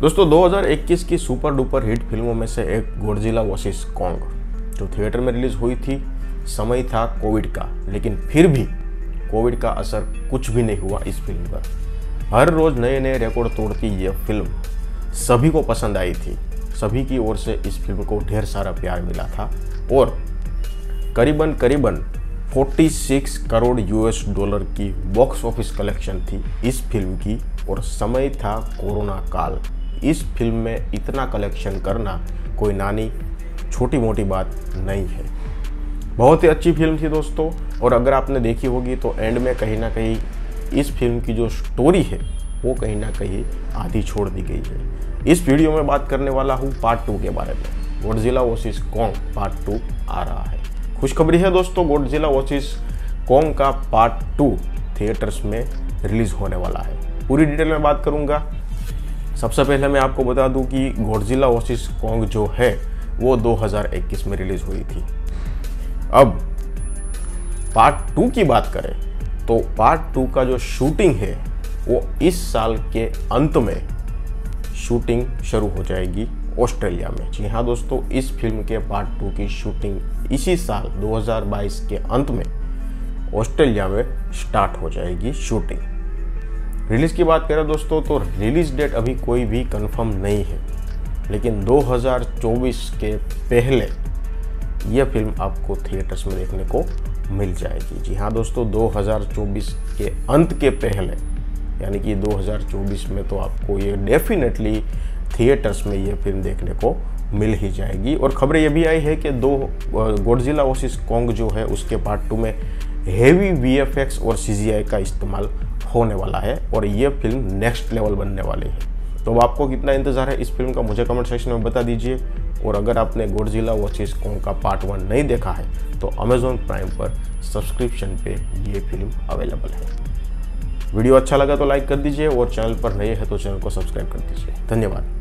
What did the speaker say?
दोस्तों 2021 की super duper hit फ़िल्मों में से एक गोडजिला वर्सेस कॉन्ग जो थिएटर में रिलीज़ हुई थी, समय था कोविड का, लेकिन फिर भी कोविड का असर कुछ भी नहीं हुआ इस फ़िल्म पर। हर रोज नए नए रिकॉर्ड तोड़ती यह फ़िल्म सभी को पसंद आई थी। सभी की ओर से इस फ़िल्म को ढेर सारा प्यार मिला था। और करीबन करीबन 46 करोड़ यूएस डॉलर की बॉक्स ऑफ़िस कलेक्शन थी इस फ़िल्म की, और समय था कोरोना काल। इस फ़िल्म में इतना कलेक्शन करना कोई नानी छोटी मोटी बात नहीं है। बहुत ही अच्छी फ़िल्म थी दोस्तों, और अगर आपने देखी होगी तो एंड में कहीं ना कहीं इस फ़िल्म की जो स्टोरी है, वो कहीं ना कहीं आधी छोड़ दी गई है। इस वीडियो में बात करने वाला हूँ पार्ट टू के बारे में। Godzilla versus Kong part two आ रहा है। खुशखबरी है दोस्तों गोडजिला वर्सेस कॉन्ग का पार्ट टू थिएटर्स में रिलीज़ होने वाला है। पूरी डिटेल में बात करूँगा। सबसे पहले मैं आपको बता दूँ कि गोडजिला वर्सेस कॉन्ग जो है, वो 2021 में रिलीज़ हुई थी। अब पार्ट टू की बात करें तो पार्ट टू का जो शूटिंग है, वो इस साल के अंत में शूटिंग शुरू हो जाएगी ऑस्ट्रेलिया में। जी हाँ दोस्तों, इस फ़िल्म के पार्ट टू की शूटिंग इसी साल 2022 के अंत में ऑस्ट्रेलिया में स्टार्ट हो जाएगी शूटिंग रिलीज़ की बात करें दोस्तों तो रिलीज़ डेट अभी कोई भी कंफर्म नहीं है। लेकिन 2024 के पहले यह फ़िल्म आपको थिएटर्स में देखने को मिल जाएगी। जी हाँ दोस्तों 2024 के अंत के पहले, यानी कि 2024 में तो आपको ये डेफिनेटली थिएटर्स में ये फ़िल्म देखने को मिल ही जाएगी। और खबरें ये भी आई है कि दो गोडजिला वर्सेस कॉन्ग जो है, उसके पार्ट टू में हेवी वी और सीजीआई का इस्तेमाल होने वाला है और ये फ़िल्म नेक्स्ट लेवल बनने वाली है। तो अब आपको कितना इंतज़ार है इस फ़िल्म का मुझे कमेंट सेक्शन में बता दीजिए। और अगर आपने गोडजिला वॉचिस कॉन्ग का पार्ट वन नहीं देखा है तो अमेजोन प्राइम पर सब्सक्रिप्शन पे ये फ़िल्म अवेलेबल है। वीडियो अच्छा लगा तो लाइक कर दीजिए और चैनल पर नए हैं तो चैनल को सब्सक्राइब कर दीजिए। धन्यवाद।